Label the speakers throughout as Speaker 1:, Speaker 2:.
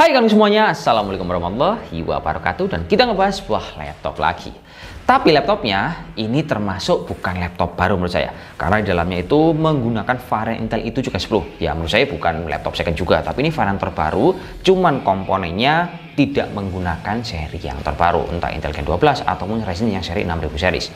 Speaker 1: Hai kalian semuanya, Assalamualaikum warahmatullahi wabarakatuh. Dan kita ngebahas sebuah laptop lagi. Tapi laptopnya ini termasuk bukan laptop baru menurut saya. Karena di dalamnya itu menggunakan varian Intel i7 K10 Ya menurut saya bukan laptop second juga Tapi ini varian terbaru. Cuman komponennya tidak menggunakan seri yang terbaru. Entah Intel Gen 12 ataupun Ryzen yang seri 6000 series.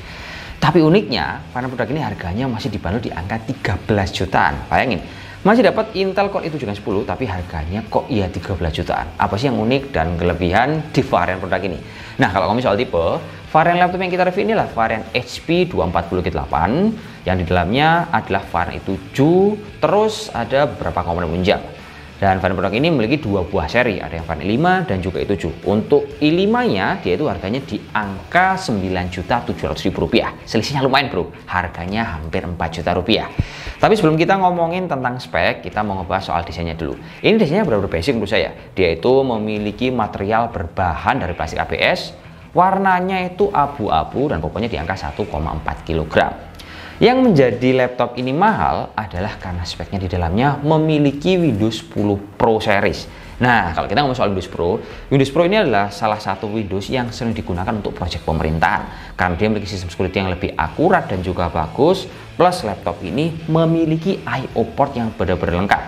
Speaker 1: Tapi uniknya, varian produk ini harganya masih dibanderol di angka 13 jutaan. Bayangin, masih dapat Intel Core i7 Gen 10 tapi harganya kok iya 13 jutaan. Apa sih yang unik dan kelebihan di varian produk ini? Nah, kalau ngomong soal tipe, varian laptop yang kita review inilah varian HP 240 G8 yang di dalamnya adalah varian i7 terus ada beberapa komponen penunjang. Dan varian produk ini memiliki dua buah seri, ada yang varian i5 dan juga i7. Untuk i5-nya dia itu harganya di angka 9.700.000 rupiah. Selisihnya lumayan bro, harganya hampir 4 juta rupiah. Tapi sebelum kita ngomongin tentang spek, kita mau ngebahas soal desainnya dulu. Ini desainnya benar-benar basic menurut saya. Dia itu memiliki material berbahan dari plastik ABS, warnanya itu abu-abu dan pokoknya di angka 1,4 kg. Yang menjadi laptop ini mahal adalah karena speknya di dalamnya memiliki Windows 10 Pro series. Nah, kalau kita ngomong soal Windows Pro, Windows Pro ini adalah salah satu Windows yang sering digunakan untuk proyek pemerintahan karena dia memiliki sistem security yang lebih akurat dan juga bagus. Plus laptop ini memiliki I/O port yang benar-benar lengkap.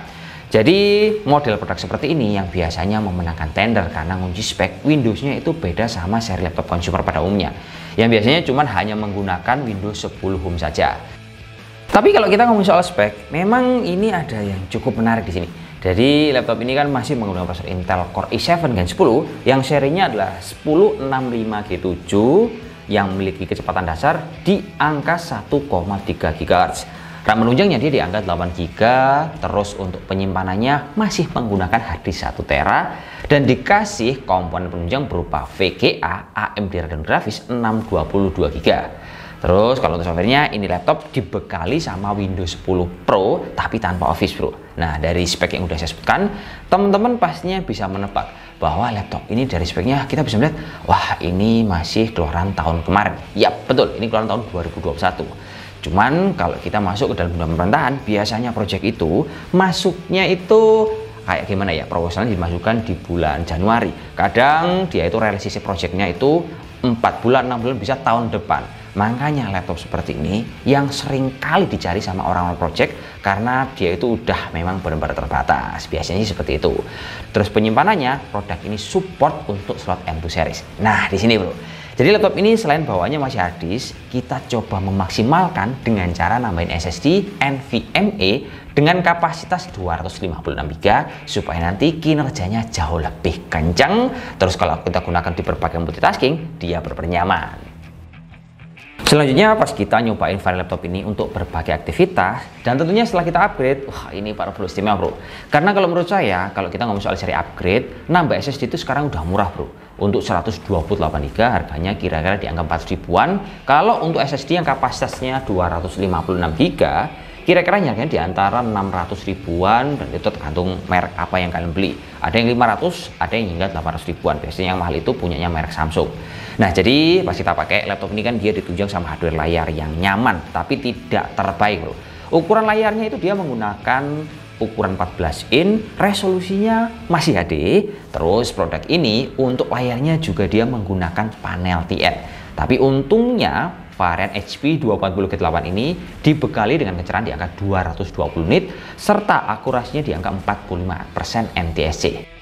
Speaker 1: Jadi model produk seperti ini yang biasanya memenangkan tender karena ngunci spek Windows-nya itu beda sama seri laptop consumer pada umumnya yang biasanya cuma hanya menggunakan Windows 10 Home saja. Tapi kalau kita ngomong soal spek, memang ini ada yang cukup menarik di sini. Jadi laptop ini kan masih menggunakan prosesor Intel Core i7 Gen 10 yang serinya adalah 1065G7 yang memiliki kecepatan dasar di angka 1,3 GHz. RAM menunjangnya dia di angka 8 GB, terus untuk penyimpanannya masih menggunakan HDD 1 TB dan dikasih komponen penunjang berupa VGA, AMD Radeon Graphics 622 GB. Terus kalau untuk softwarenya ini laptop dibekali sama Windows 10 Pro tapi tanpa Office Pro. Nah dari spek yang udah saya sebutkan, teman-teman pastinya bisa menebak bahwa laptop ini dari speknya kita bisa melihat, wah ini masih keluaran tahun kemarin. Ya betul, ini keluaran tahun 2021. Cuman kalau kita masuk ke dalam dunia pemerintahan, biasanya proyek itu masuknya itu kayak gimana ya proposalnya dimasukkan di bulan Januari. Kadang dia itu realisasi proyeknya itu 4 bulan 6 bulan bisa tahun depan. Makanya laptop seperti ini yang sering kali dicari sama orang-orang project karena dia itu udah memang benar-benar terbatas. Biasanya sih seperti itu. Terus penyimpanannya produk ini support untuk slot M2 series. Nah di sini bro jadi laptop ini selain bawahnya masih hard disk, kita coba memaksimalkan dengan cara nambahin SSD NVMe dengan kapasitas 256 GB supaya nanti kinerjanya jauh lebih kencang. Terus kalau kita gunakan di berbagai multitasking, dia berpernyaman. Selanjutnya pas kita nyobain file laptop ini untuk berbagai aktivitas dan tentunya setelah kita upgrade, wah ini para bro istimewa bro. Karena kalau menurut saya, kalau kita ngomong soal seri upgrade, nambah SSD itu sekarang udah murah bro untuk 128 GB harganya kira-kira di angka 4 ribuan. Kalau untuk SSD yang kapasitasnya 256 GB kira-kira harganya di antara 600 ribuan dan itu tergantung merek apa yang kalian beli. Ada yang 500, ada yang hingga 800 ribuan. Biasanya yang mahal itu punyanya merek Samsung. Nah, jadi pas kita pakai laptop ini kan dia ditunjang sama hardware layar yang nyaman tapi tidak terbaik, Bro. Ukuran layarnya itu dia menggunakan ukuran 14 in, resolusinya masih HD. Terus produk ini untuk layarnya juga dia menggunakan panel TN. Tapi untungnya varian HP 240 G8 ini dibekali dengan kecerahan di angka 220 nit serta akurasinya di angka 45% NTSC.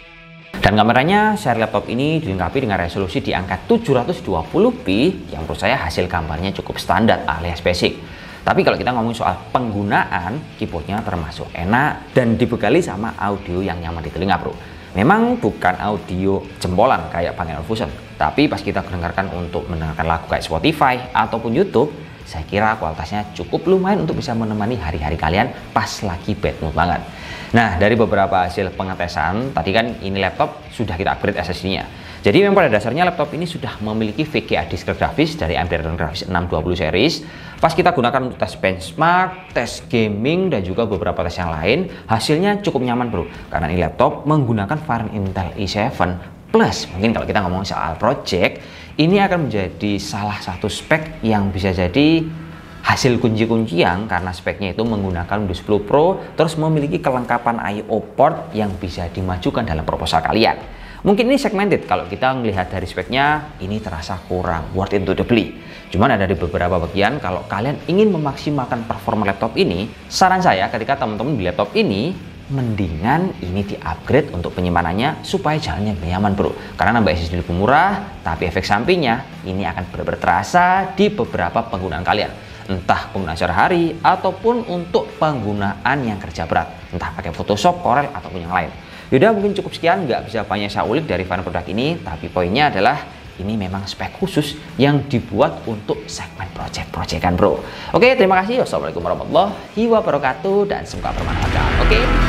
Speaker 1: Dan kameranya seri laptop ini dilengkapi dengan resolusi di angka 720p yang menurut saya hasil gambarnya cukup standar alias basic. Tapi kalau kita ngomong soal penggunaan, keyboardnya termasuk enak dan dibekali sama audio yang nyaman di telinga bro. Memang bukan audio jempolan kayak Bang Fusion, tapi pas kita dengarkan untuk mendengarkan lagu kayak Spotify ataupun YouTube, saya kira kualitasnya cukup lumayan untuk bisa menemani hari-hari kalian pas lagi bad mood banget. Nah, dari beberapa hasil pengetesan, tadi kan ini laptop sudah kita upgrade SSD-nya. Jadi memang pada dasarnya laptop ini sudah memiliki VGA disk grafis dari AMD Radeon Graphics 620 series. Pas kita gunakan untuk tes benchmark, tes gaming, dan juga beberapa tes yang lain, hasilnya cukup nyaman bro. Karena ini laptop menggunakan varian Intel i7 Plus. Mungkin kalau kita ngomong soal project, ini akan menjadi salah satu spek yang bisa jadi hasil kunci-kuncian karena speknya itu menggunakan Windows 10 Pro terus memiliki kelengkapan I/O port yang bisa dimajukan dalam proposal kalian. Mungkin ini segmented. Kalau kita melihat dari speknya ini terasa kurang worth it the beli. Cuman ada di beberapa bagian kalau kalian ingin memaksimalkan performa laptop ini, saran saya ketika teman-teman beli laptop ini mendingan ini di-upgrade untuk penyimpanannya supaya jalannya nyaman bro. Karena nambah SSD lebih murah tapi efek sampingnya ini akan benar-benar terasa di beberapa penggunaan kalian. Entah penggunaan sehari-hari ataupun untuk penggunaan yang kerja berat. Entah pakai Photoshop, Corel ataupun yang lain Yaudah mungkin cukup sekian, nggak bisa banyak saya ulik dari final produk ini, tapi poinnya adalah ini memang spek khusus yang dibuat untuk segmen project-projectan bro. Oke, terima kasih. Wassalamualaikum warahmatullahi wabarakatuh dan semoga bermanfaat. Oke.